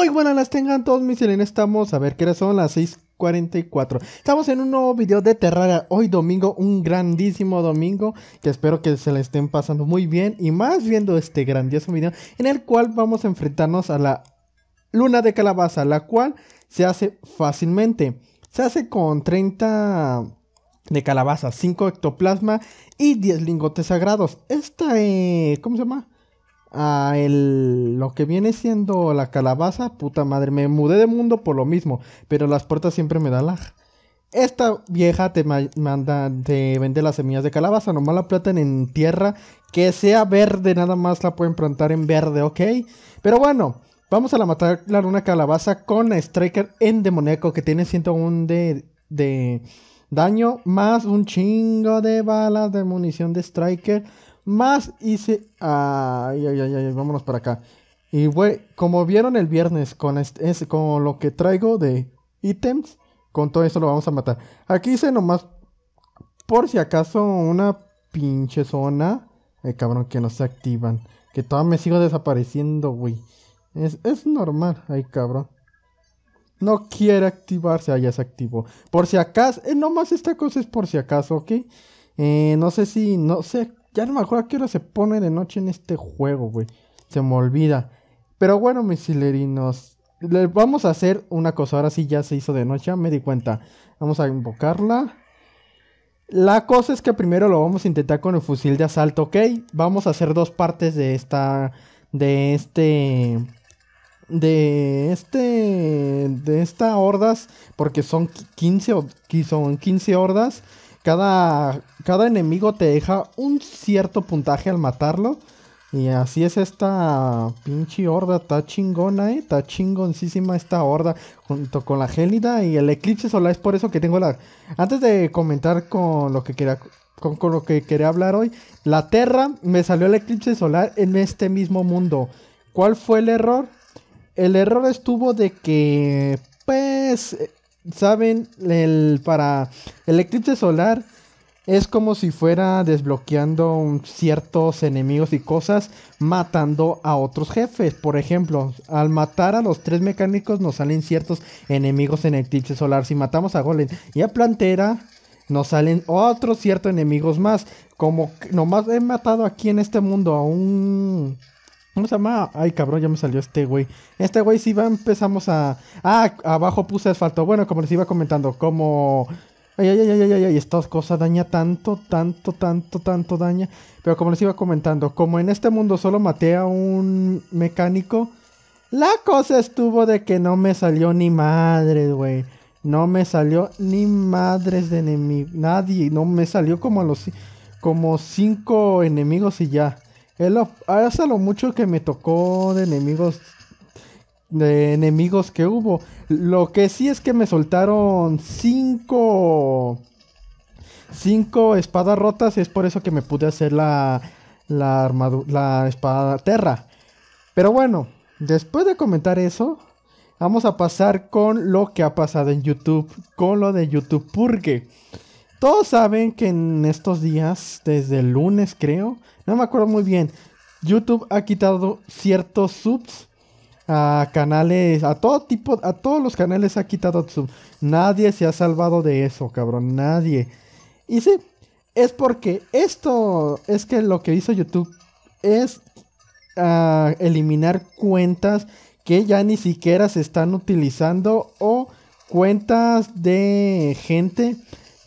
Muy buenas las tengan todos mis serenos. Estamos a ver qué son las 6:44. Estamos en un nuevo video de Terraria. Hoy domingo, un grandísimo domingo. Que espero que se le estén pasando muy bien. Y más viendo este grandioso video. En el cual vamos a enfrentarnos a la luna de calabaza. La cual se hace fácilmente. Se hace con 30 de calabaza, 5 ectoplasma y 10 lingotes sagrados. Esta, eh, ¿cómo se llama? A el, lo que viene siendo la calabaza, puta madre, me mudé de mundo por lo mismo, pero las puertas siempre me dan lag. Esta vieja te manda, te vende las semillas de calabaza, nomás la plantan en tierra, que sea verde, nada más la pueden plantar en verde, ¿ok? Pero bueno, vamos a la matar la luna calabaza con Striker en demoníaco, que tiene 101 de, de daño, más un chingo de balas de munición de Striker más hice. Ay, ay, ay, ay, vámonos para acá. Y güey, como vieron el viernes con, este, con lo que traigo de ítems, con todo eso lo vamos a matar. Aquí hice nomás, por si acaso, una pinche zona. Ay, cabrón, que no se activan. Que todavía me sigo desapareciendo, güey. Es, es normal, ay, cabrón. No quiere activarse, ah, ya se activó. Por si acaso, eh, nomás esta cosa es por si acaso, ¿ok? Eh, no sé si, no sé ya no me acuerdo a qué hora se pone de noche en este juego, güey. Se me olvida. Pero bueno, mis hilerinos. vamos a hacer una cosa. Ahora sí ya se hizo de noche, me di cuenta. Vamos a invocarla. La cosa es que primero lo vamos a intentar con el fusil de asalto, ¿ok? Vamos a hacer dos partes de esta... De este... De este... De esta hordas. Porque son 15 o... Son 15 hordas. Cada, cada enemigo te deja un cierto puntaje al matarlo. Y así es esta pinche horda, está chingona, eh, está chingoncísima esta horda junto con la gélida y el eclipse solar. Es por eso que tengo la... Antes de comentar con lo que quería, con, con lo que quería hablar hoy, la Terra me salió el eclipse solar en este mismo mundo. ¿Cuál fue el error? El error estuvo de que, pues, saben, el, para el eclipse solar es como si fuera desbloqueando ciertos enemigos y cosas matando a otros jefes. Por ejemplo, al matar a los tres mecánicos nos salen ciertos enemigos en el eclipse solar. Si matamos a Golem y a Plantera, nos salen otros ciertos enemigos más. Como nomás he matado aquí en este mundo a un ¿Cómo se llama? Ay, cabrón, ya me salió este güey. Este güey sí va, empezamos a... Ah, abajo puse asfalto. Bueno, como les iba comentando, como... Ay, ay, ay, ay, ay, ay, estas cosas daña tanto, tanto, tanto, tanto daña. Pero como les iba comentando, como en este mundo solo maté a un mecánico, la cosa estuvo de que no me salió ni madre, güey. No me salió ni madres de enemigos. Nadie, no me salió como a los... Como cinco enemigos y ya. Es lo, mucho que me tocó de enemigos. De enemigos que hubo. Lo que sí es que me soltaron cinco. Cinco espadas rotas. Y es por eso que me pude hacer la. La armadura. La espada terra. Pero bueno. Después de comentar eso. Vamos a pasar con lo que ha pasado en YouTube. Con lo de YouTube. Porque. Todos saben que en estos días, desde el lunes creo, no me acuerdo muy bien, YouTube ha quitado ciertos subs a canales, a todo tipo, a todos los canales ha quitado subs. Nadie se ha salvado de eso, cabrón, nadie. Y sí, es porque esto, es que lo que hizo YouTube es uh, eliminar cuentas que ya ni siquiera se están utilizando o cuentas de gente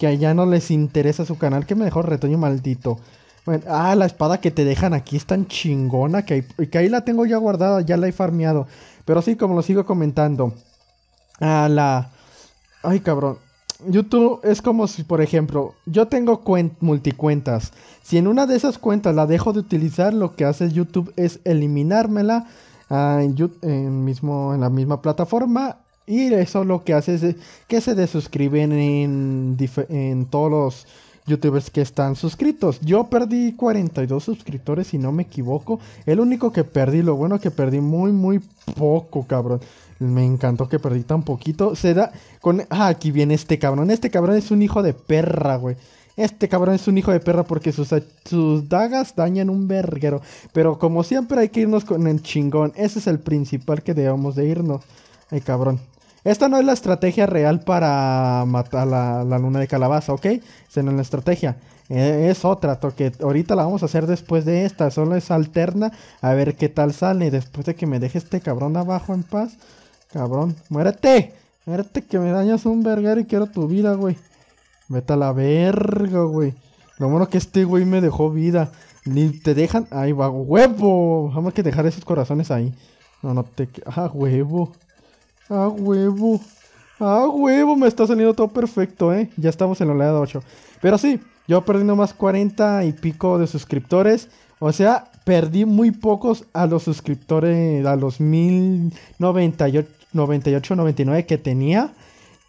que ya no les interesa su canal. Que me dejó retoño maldito. Ah, la espada que te dejan aquí es tan chingona que, que ahí la tengo ya guardada, ya la he farmeado. Pero sí, como lo sigo comentando. Ah, la... Ay, cabrón. YouTube es como si, por ejemplo, yo tengo multicuentas. Si en una de esas cuentas la dejo de utilizar, lo que hace YouTube es eliminármela ah, en, mismo, en la misma plataforma y eso lo que hace es que se desuscriben en, en todos los youtubers que están suscritos. Yo perdí 42 suscriptores, si no me equivoco. El único que perdí, lo bueno que perdí muy, muy poco, cabrón. Me encantó que perdí tan poquito. Se da con... Ah, aquí viene este cabrón. Este cabrón es un hijo de perra, güey. Este cabrón es un hijo de perra porque sus, sus dagas dañan un verguero. Pero como siempre hay que irnos con el chingón. Ese es el principal que debemos de irnos. Ay, cabrón. Esta no es la estrategia real para matar la, la luna de calabaza, ¿ok? Esa no es la estrategia. Eh, es otra, que ahorita la vamos a hacer después de esta. Solo es alterna. A ver qué tal sale. Después de que me deje este cabrón abajo en paz. Cabrón, muérete. Muérete que me dañas un verguero y quiero tu vida, güey. Vete a la verga, güey. Lo bueno que este güey me dejó vida. Ni te dejan. Ahí va, huevo. Vamos que dejar esos corazones ahí. No, no te. Ah, huevo. Ah, huevo. Ah, huevo. Me está saliendo todo perfecto, eh. Ya estamos en la oleada 8. Pero sí, yo perdí nomás 40 y pico de suscriptores. O sea, perdí muy pocos a los suscriptores, a los 1098, 98, 99 que tenía.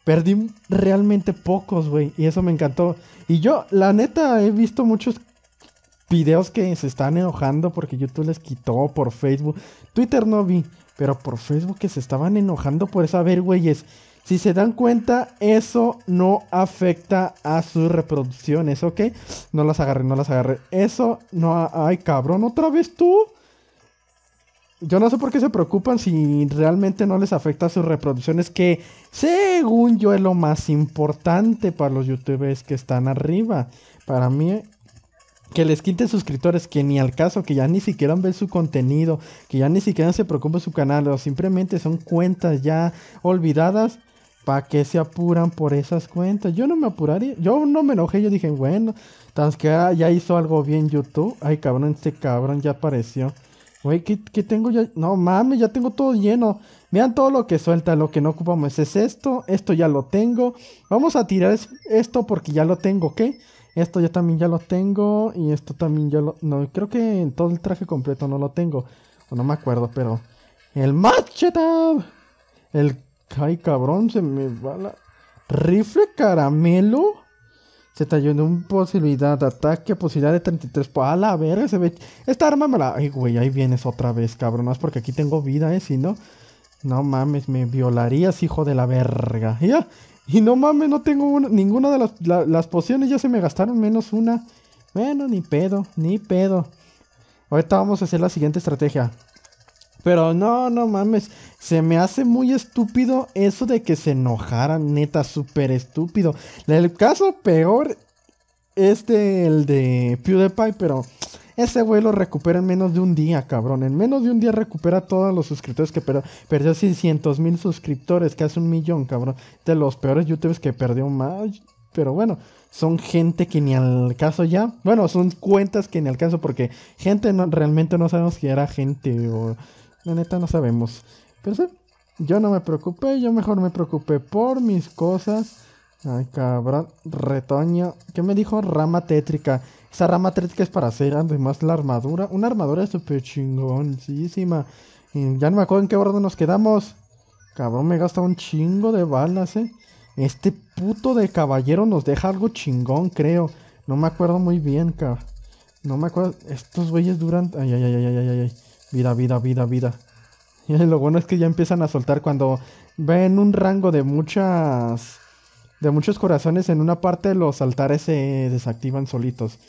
Perdí realmente pocos, güey. Y eso me encantó. Y yo, la neta, he visto muchos videos que se están enojando porque YouTube les quitó por Facebook. Twitter no vi, pero por Facebook que se estaban enojando por eso. A ver, güeyes. Si se dan cuenta, eso no afecta a sus reproducciones, ¿ok? No las agarré, no las agarré. Eso no... Ay, cabrón, otra vez tú. Yo no sé por qué se preocupan si realmente no les afecta a sus reproducciones, que según yo es lo más importante para los youtubers que están arriba. Para mí, que les quiten suscriptores, que ni al caso, que ya ni siquiera ven su contenido, que ya ni siquiera se preocupen su canal, o simplemente son cuentas ya olvidadas. ¿Para qué se apuran por esas cuentas? Yo no me apuraría. Yo no me enojé. Yo dije, bueno, tan que ya hizo algo bien YouTube. Ay, cabrón, este cabrón ya apareció. Güey, ¿qué, tengo ya? No mames, ya tengo todo lleno. Vean todo lo que suelta, lo que no ocupamos es esto. Esto ya lo tengo. Vamos a tirar esto porque ya lo tengo, ¿ok? Esto ya también ya lo tengo. Y esto también ya lo... No, creo que en todo el traje completo no lo tengo. O no me acuerdo, pero... El macheta. El... Ay, cabrón, se me va la... Rifle caramelo. Se te ayudó una posibilidad de ataque, posibilidad de 33. Pues a la verga, se ve. Esta arma me la. Ay, güey, ahí vienes otra vez, cabrón. Más porque aquí tengo vida, eh. Si no. No mames, me violarías, hijo de la verga. Ya. Y no mames, no tengo ninguna de las, las pociones. Ya se me gastaron menos una. Bueno, ni pedo, ni pedo. Ahorita vamos a hacer la siguiente estrategia. Pero no, no mames. Se me hace muy estúpido eso de que se enojaran, neta, súper estúpido. El caso peor es el de PewDiePie, pero ese güey lo recupera en menos de un día, cabrón. En menos de un día recupera todos los suscriptores que perdió. Perdió 600 mil suscriptores, casi un millón, cabrón. De los peores youtubers que perdió más. Pero bueno, son gente que ni al caso ya. Bueno, son cuentas que ni al caso porque gente no, realmente no sabemos si era gente o la neta no sabemos. Pero sí, yo no me preocupé, yo mejor me preocupé por mis cosas. Ay, cabrón, retoño. ¿Qué me dijo? Rama tétrica. Esa rama tétrica es para hacer además la armadura. Una armadura súper chingoncísima. Y ya no me acuerdo en qué orden nos quedamos. Cabrón, me gasta un chingo de balas, eh. Este puto de caballero nos deja algo chingón, creo. No me acuerdo muy bien, cabrón. No me acuerdo. Estos güeyes duran. Ay, ay, ay, ay, ay, ay. Vida, vida, vida, vida. Y lo bueno es que ya empiezan a soltar cuando ven un rango de muchas. De muchos corazones en una parte, los altares se desactivan solitos.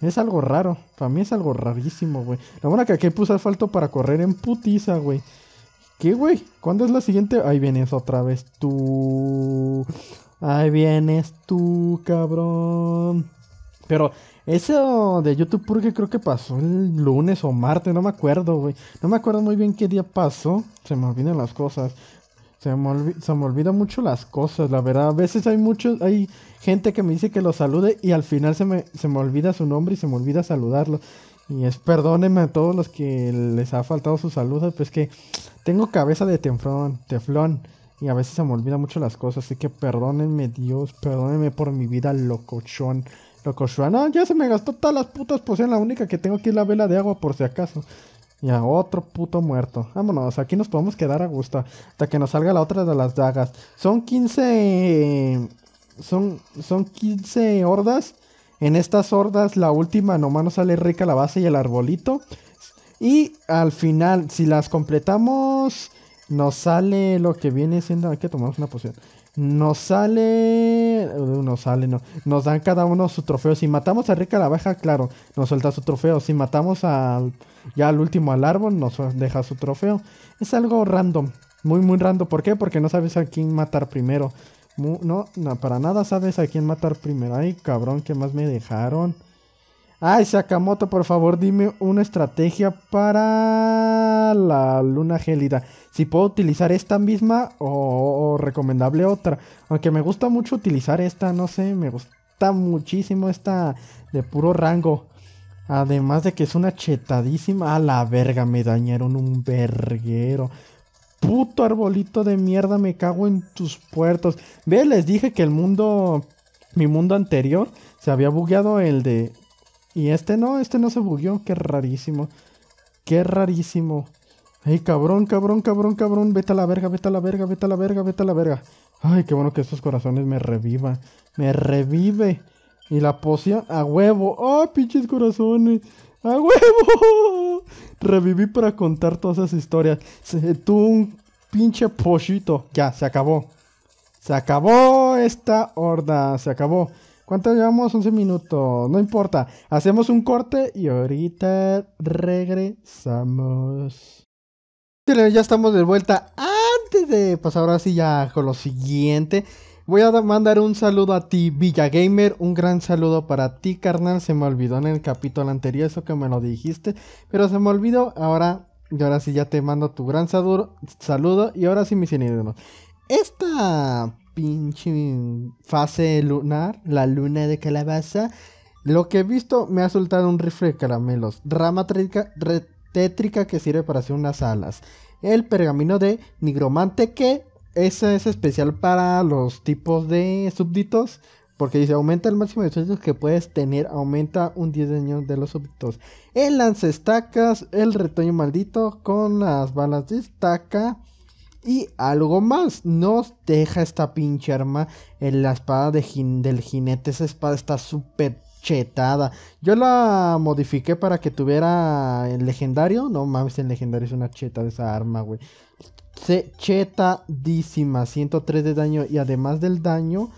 Es algo raro. Para mí es algo rarísimo, güey. Lo bueno que aquí puse asfalto para correr en putiza, güey. ¿Qué, güey? ¿Cuándo es la siguiente? Ahí vienes otra vez tú. Ahí vienes tú, cabrón. Pero eso de YouTube porque creo que pasó el lunes o martes, no me acuerdo, güey. No me acuerdo muy bien qué día pasó. Se me olvidan las cosas. Se me, se me olvidan mucho las cosas, la verdad. A veces hay muchos, hay gente que me dice que lo salude y al final se me, se me olvida su nombre y se me olvida saludarlo. Y es perdónenme a todos los que les ha faltado su saludo, pues que tengo cabeza de teflón, teflón. Y a veces se me olvidan mucho las cosas, así que perdónenme Dios, perdónenme por mi vida locochón. No, ya se me gastó todas las putas pociones. La única que tengo aquí es la vela de agua por si acaso. Y otro puto muerto. Vámonos, aquí nos podemos quedar a gusto. Hasta que nos salga la otra de las dagas. Son 15... Son, son 15 hordas. En estas hordas la última nomás nos sale rica la base y el arbolito. Y al final, si las completamos, nos sale lo que viene siendo... Hay que tomar una poción. Nos sale. Nos sale, no. Nos dan cada uno su trofeo. Si matamos a Rica la Baja, claro, nos suelta su trofeo. Si matamos al. Ya al último al árbol, nos deja su trofeo. Es algo random. Muy, muy random. ¿Por qué? Porque no sabes a quién matar primero. no, no, para nada sabes a quién matar primero. Ay, cabrón, ¿qué más me dejaron? Ay, Sakamoto, por favor, dime una estrategia para la luna gélida si puedo utilizar esta misma o, recomendable otra. Aunque me gusta mucho utilizar esta, no sé, me gusta muchísimo esta de puro rango. Además de que es una chetadísima. A la verga, me dañaron un verguero. Puto arbolito de mierda, me cago en tus puertos. Ve, les dije que el mundo, mi mundo anterior, se había bugueado el de... Y este no, este no se bugueó, qué rarísimo. Qué rarísimo. Ay, cabrón, cabrón, cabrón, cabrón. Vete a la verga, vete a la verga, vete a la verga, vete a la verga. Ay, qué bueno que estos corazones me revivan. Me revive. Y la poción a huevo. ¡Ay, pinches corazones! ¡A huevo! Reviví para contar todas esas historias. tú un pinche pochito. Ya, se acabó. Se acabó esta horda. Se acabó. ¿Cuánto llevamos? 11 minutos. No importa. Hacemos un corte y ahorita regresamos. Ya estamos de vuelta. Antes de pasar ahora sí ya con lo siguiente, voy a mandar un saludo a ti, Villa Gamer. Un gran saludo para ti, carnal. Se me olvidó en el capítulo anterior eso que me lo dijiste, pero se me olvidó. Ahora, y ahora sí ya te mando tu gran saludo. saludo y ahora sí, mis enemigos. Esta pinche fase lunar, la luna de calabaza, lo que he visto me ha soltado un rifle de caramelos. Rama tétrica que sirve para hacer unas alas. El pergamino de nigromante que ese es especial para los tipos de súbditos. Porque dice, aumenta el máximo de sueldos que puedes tener, aumenta un 10 de daño de los súbditos. El estacas el retoño maldito con las balas de estaca. Y algo más, nos deja esta pinche arma en la espada de del jinete. Esa espada está súper chetada. Yo la modifiqué para que tuviera el legendario. No mames, el legendario es una cheta de esa arma, güey. Chetadísima. 103 de daño. Y además del daño,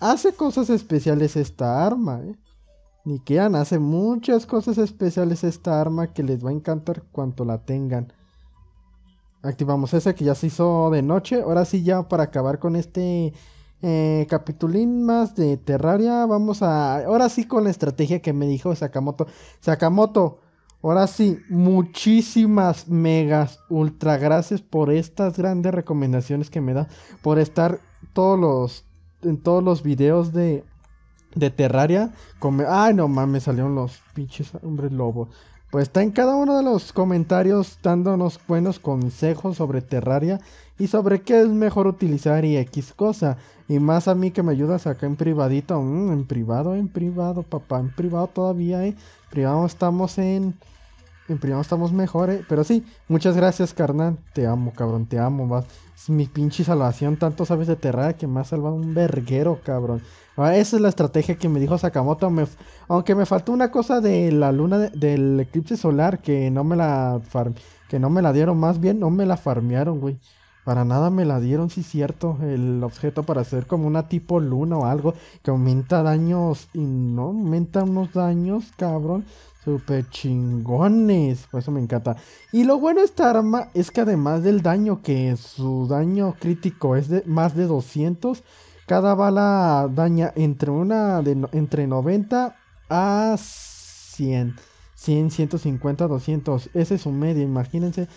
hace cosas especiales esta arma, eh. Nikean hace muchas cosas especiales esta arma que les va a encantar cuanto la tengan. Activamos ese que ya se hizo de noche. Ahora sí, ya para acabar con este eh, capitulín más de Terraria. Vamos a. Ahora sí con la estrategia que me dijo Sakamoto. Sakamoto, ahora sí, muchísimas megas, ultra gracias por estas grandes recomendaciones que me da. Por estar todos los. En todos los videos de. De Terraria. Ay, no mames, salieron los pinches hombres lobos. Pues está en cada uno de los comentarios dándonos buenos consejos sobre Terraria y sobre qué es mejor utilizar y X cosa. Y más a mí que me ayudas acá en privadito. Mm, en privado, en privado, papá. En privado todavía, ¿eh? Privado estamos en... En privado estamos mejor, ¿eh? Pero sí, muchas gracias, carnal. Te amo, cabrón, te amo. Vas. Es mi pinche salvación. Tanto sabes de Terraria que me ha salvado un verguero, cabrón. Ah, esa es la estrategia que me dijo Sakamoto. aunque me faltó una cosa de la luna del eclipse solar que no me la que no me la dieron, más bien no me la farmearon, güey. Para nada me la dieron, sí cierto, el objeto para hacer como una tipo luna o algo que aumenta daños y no aumenta unos daños, cabrón. Super chingones, por eso me encanta. Y lo bueno de esta arma es que además del daño, que su daño crítico es de más de 200, cada bala daña entre una de entre 90 a 100. 100, 150, 200. Ese es su media, imagínense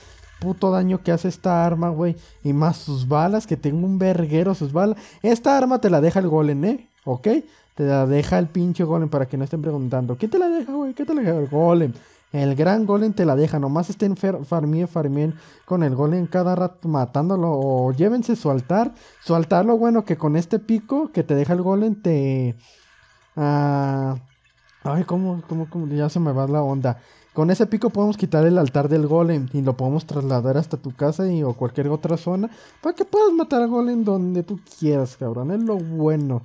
puto daño que hace esta arma, güey. Y más sus balas, que tengo un verguero sus balas. Esta arma te la deja el golem, ¿eh? ¿Ok? Te la deja el pinche golem para que no estén preguntando. ¿Qué te la deja, güey? ¿Qué te la deja el golem? El gran golem te la deja. Nomás estén farmien, farmien con el golem cada rato matándolo. O llévense su altar. Su altar, lo bueno que con este pico que te deja el golem te... Ah, ay, ¿cómo, cómo, cómo? Ya se me va la onda. Con ese pico podemos quitar el altar del golem y lo podemos trasladar hasta tu casa y, o cualquier otra zona para que puedas matar al golem donde tú quieras, cabrón. Es lo bueno.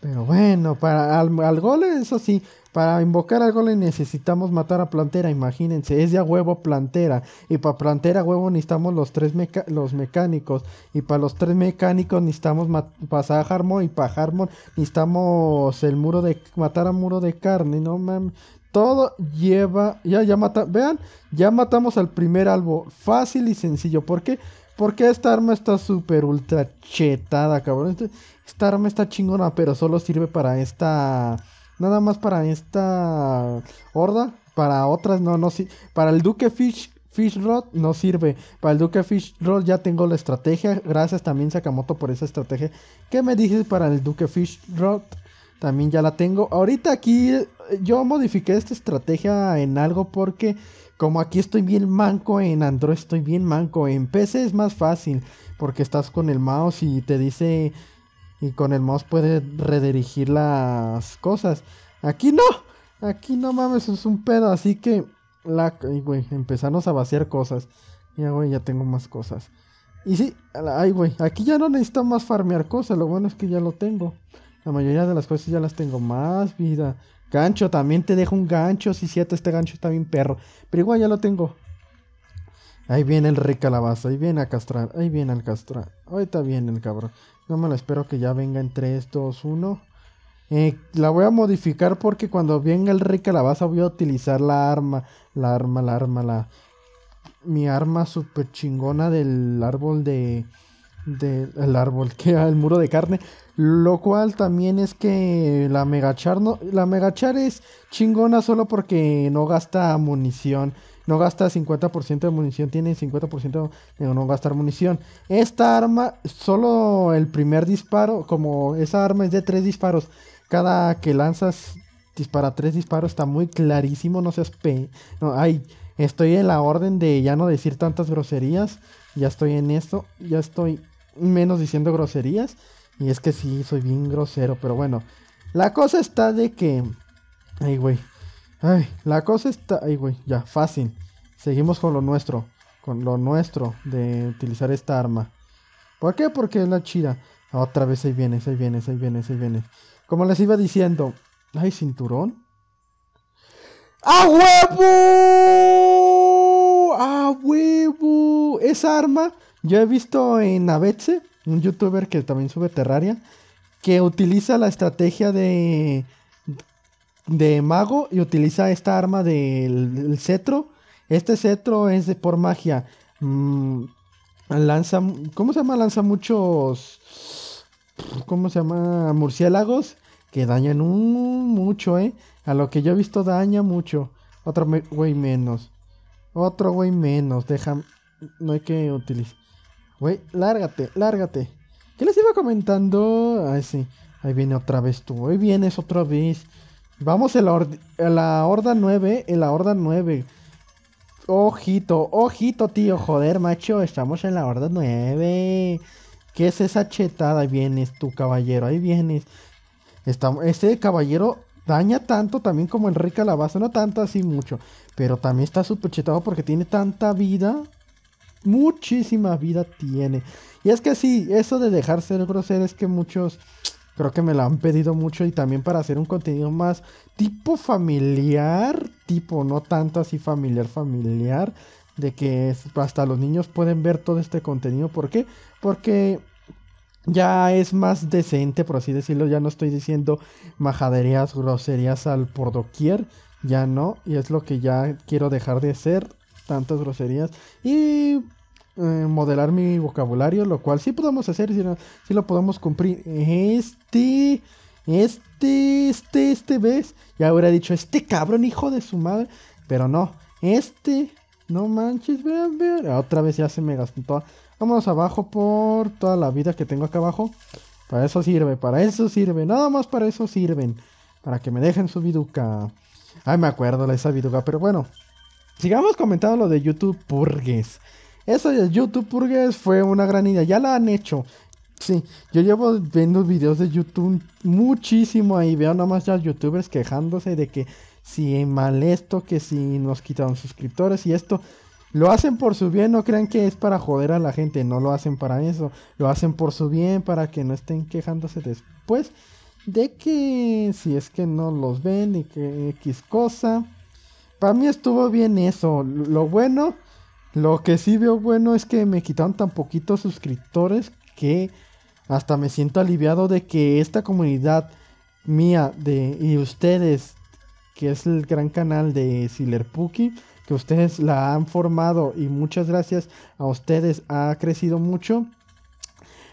Pero bueno, para al golem, eso sí, para invocar al golem necesitamos matar a Plantera, imagínense, es de a huevo Plantera. Y para Plantera huevo necesitamos los tres los mecánicos. Y para los tres mecánicos necesitamos pasar a Harmon. Y para Harmon necesitamos el muro de matar a muro de carne, no mames. Todo lleva, ya, ya mata, vean, ya matamos al primer albo, fácil y sencillo. ¿Por qué? Porque esta arma está súper ultra chetada, cabrón. Esta arma está chingona, pero solo sirve para esta nada más para esta horda, para otras no, no, sí, para el Duque Fish, Fish Rod no sirve, para el Duque Fish Rod ya tengo la estrategia, gracias también Sakamoto por esa estrategia, ¿qué me dices para el Duque Fish Rod? También ya la tengo. Ahorita aquí yo modifiqué esta estrategia en algo porque como aquí estoy bien manco en Android, estoy bien manco. En PC es más fácil porque estás con el mouse y te dice y con el mouse puede redirigir las cosas. Aquí no, aquí no mames, es un pedo, así que la ay güey, empezamos a vaciar cosas. Ya güey, ya tengo más cosas. Y sí, ay güey, aquí ya no necesito más farmear cosas, lo bueno es que ya lo tengo. La mayoría de las cosas ya las tengo más vida. Gancho, también te dejo un gancho, si cierto, este gancho está bien perro. Pero igual ya lo tengo. Ahí viene el rey calabaza, ahí viene a castrar, ahí viene al castrar. Ahorita viene el cabrón. No me lo espero que ya venga en 3, 2, 1. la voy a modificar porque cuando venga el rey calabaza voy a utilizar la arma. La arma, la arma, la... Mi arma super chingona del árbol de... Del árbol, que el muro de carne. Lo cual también es que la megachar no... La megachar es chingona solo porque no gasta munición. No gasta 50% de munición, tiene 50% de no gastar munición. Esta arma, solo el primer disparo, como esa arma es de tres disparos, cada que lanzas dispara tres disparos, está muy clarísimo, no seas pe... Ay, estoy en la orden de ya no decir tantas groserías, ya estoy en esto, ya estoy menos diciendo groserías, y es que sí, soy bien grosero, pero bueno, la cosa está de que... Ay, güey. Ay, la cosa está... Ay, güey, ya, fácil. Seguimos con lo nuestro. Con lo nuestro de utilizar esta arma. ¿Por qué? Porque es la chida. Otra vez ahí viene, ahí viene, ahí viene, ahí viene. Como les iba diciendo. ¿Hay cinturón? ¡A huevo! ¡A huevo! Esa arma yo he visto en Avetse, un youtuber que también sube Terraria, que utiliza la estrategia de de mago y utiliza esta arma del cetro. Este cetro es de por magia. Mm, lanza. ¿Cómo se llama? Lanza muchos. ¿Cómo se llama? Murciélagos. Que dañan un, mucho, ¿eh? A lo que yo he visto daña mucho. Otro güey menos. Otro güey menos. Deja. No hay que utilizar. Güey, lárgate, lárgate. ¿Qué les iba comentando? Ay, sí. Ahí viene otra vez tú. Ahí vienes otra vez. Vamos en la, la horda 9. En la horda 9. Ojito, ojito, tío. Joder, macho. Estamos en la horda 9. ¿Qué es esa chetada? Ahí vienes, tu caballero. Ahí vienes. este caballero daña tanto también como rey calabaza. No tanto así mucho. Pero también está súper chetado porque tiene tanta vida. Muchísima vida tiene. Y es que sí, eso de dejar ser grosero es que muchos Creo que me la han pedido mucho y también para hacer un contenido más tipo familiar, tipo no tanto así familiar, familiar, de que hasta los niños pueden ver todo este contenido. ¿Por qué? Porque ya es más decente, por así decirlo. Ya no estoy diciendo majaderías, groserías al por doquier. Ya no. Y es lo que ya quiero dejar de hacer. Tantas groserías. Y eh, modelar mi vocabulario, lo cual sí podemos hacer, si, si lo podemos cumplir. Este, este, este, este, ¿ves? Ya hubiera dicho, este cabrón, hijo de su madre. Pero no, este, no manches, vean, vean. Otra vez ya se me gastó. Vámonos abajo por toda la vida que tengo acá abajo. Para eso sirve, para eso sirve, nada más para eso sirven. Para que me dejen su viduca. Ay, me acuerdo de esa viduca, pero bueno. Sigamos comentando lo de YouTube Purgues. Eso de YouTube Purgues fue una gran idea. Ya la han hecho. Sí, yo llevo viendo videos de YouTube muchísimo ahí. Veo nomás ya youtubers quejándose de que si mal esto, que si nos quitaron suscriptores y esto. Lo hacen por su bien, no crean que es para joder a la gente, no lo hacen para eso. Lo hacen por su bien, para que no estén quejándose después. de que si es que no los ven y que X cosa. Para mí estuvo bien eso. Lo bueno, lo que sí veo bueno es que me quitaron tan poquitos suscriptores que hasta me siento aliviado de que esta comunidad mía de y ustedes que es el gran canal de Silerpuki que ustedes la han formado y muchas gracias a ustedes ha crecido mucho.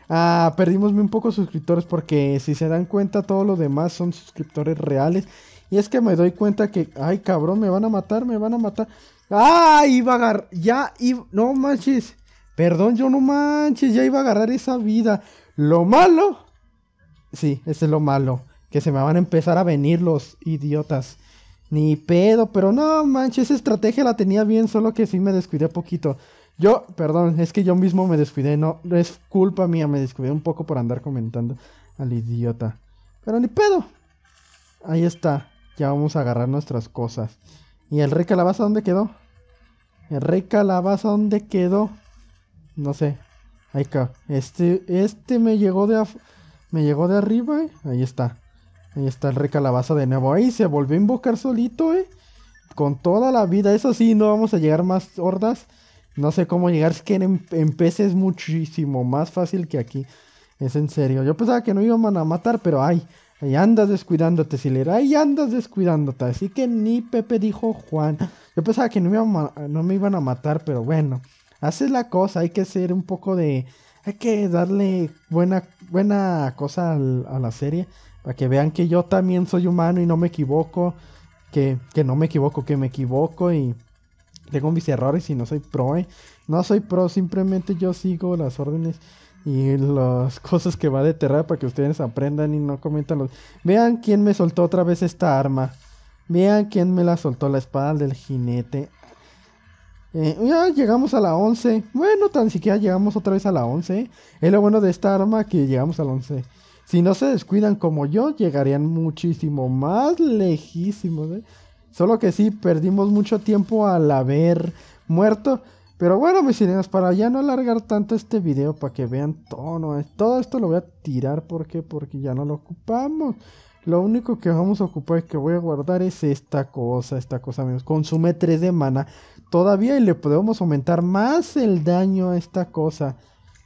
Ah, perdimos un poco suscriptores porque si se dan cuenta todos los demás son suscriptores reales. Y es que me doy cuenta que, ay cabrón, me van a matar, me van a matar. Ah, iba a agarrar, ya, iba, no manches. Perdón, yo no manches, ya iba a agarrar esa vida. Lo malo, sí, ese es lo malo. Que se me van a empezar a venir los idiotas. Ni pedo, pero no manches, esa estrategia la tenía bien, solo que sí me descuidé poquito. Yo, perdón, es que yo mismo me descuidé, no, es culpa mía, me descuidé un poco por andar comentando al idiota. Pero ni pedo. Ahí está, ya vamos a agarrar nuestras cosas. ¿Y el rey calabaza dónde quedó? El rey calabaza dónde quedó? No sé. Ahí está. Este, este me llegó de, me llegó de arriba, eh. Ahí está. Ahí está el rey calabaza de nuevo. Ahí se volvió a invocar solito, eh. Con toda la vida. Eso sí, no vamos a llegar más hordas. No sé cómo llegar. Es que en, PC es muchísimo más fácil que aquí. Es en serio. Yo pensaba que no iban a matar, pero ay. Ahí andas descuidándote, Silera. Ahí andas descuidándote. Así que ni Pepe dijo Juan. Yo pensaba que no me, no me iban a matar, pero bueno. Hace la cosa. Hay que ser un poco de. Hay que darle buena, buena cosa a la serie. Para que vean que yo también soy humano y no me equivoco. Que, que no me equivoco, que me equivoco y tengo mis errores y no soy pro. ¿eh? No soy pro, simplemente yo sigo las órdenes y las cosas que va de terror para que ustedes aprendan y no comentan los... Vean quién me soltó otra vez esta arma. Vean quién me la soltó, la espada del jinete. Eh, ya llegamos a la 11. Bueno, tan siquiera llegamos otra vez a la 11. ¿eh? Es lo bueno de esta arma que llegamos a la 11. Si no se descuidan como yo, llegarían muchísimo más lejísimos. ¿eh? Solo que sí, perdimos mucho tiempo al haber muerto. Pero bueno, mis ideas, para ya no alargar tanto este video, para que vean todo, todo esto lo voy a tirar. ¿Por qué? Porque ya no lo ocupamos. Lo único que vamos a ocupar que voy a guardar es esta cosa, esta cosa, amigos. Consume 3 de mana todavía y le podemos aumentar más el daño a esta cosa.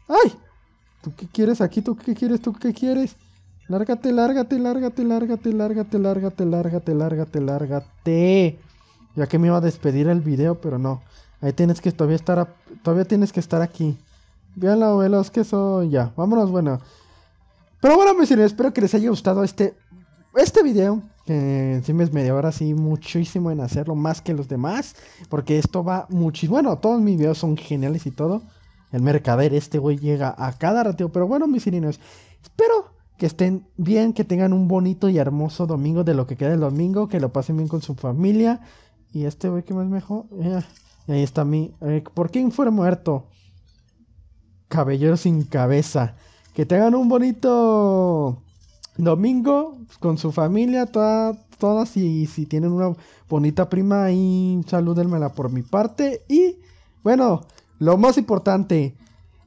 ¡Ay! ¿Tú qué quieres aquí? ¿Tú qué quieres? ¿Tú qué quieres? Lárgate, lárgate, lárgate, lárgate, lárgate, lárgate, lárgate, lárgate, lárgate. Ya que me iba a despedir el video, pero no. Ahí tienes que todavía estar, todavía tienes que estar aquí. Vean la veloz que soy. Ya, vámonos, bueno. Pero bueno, mis señores, espero que les haya gustado este, este video. Que sí me media hora así muchísimo en hacerlo, más que los demás. Porque esto va muchísimo. Bueno, todos mis videos son geniales y todo. El mercader, este güey llega a cada ratio. Pero bueno, mis sirinos, espero que estén bien, que tengan un bonito y hermoso domingo de lo que queda el domingo, que lo pasen bien con su familia. Y este güey que más mejor. Ahí está mi. Eh, ¿Por quién fue muerto? Caballero sin cabeza. Que tengan un bonito domingo con su familia, todas y si tienen una bonita prima ahí, salúdenmela por mi parte. Y bueno, lo más importante,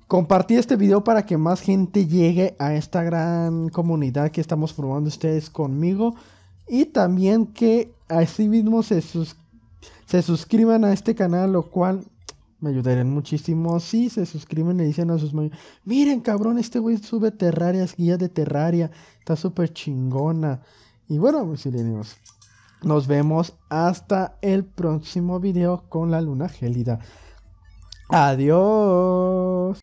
compartir este video para que más gente llegue a esta gran comunidad que estamos formando ustedes conmigo. Y también que así mismo se, se suscriban a este canal, lo cual me ayudarían muchísimo. Si se suscriben y dicen a sus miren cabrón, este güey sube terrarias, guía de terraria, está súper chingona. Y bueno, mis nos vemos hasta el próximo video con la luna gélida. Adiós.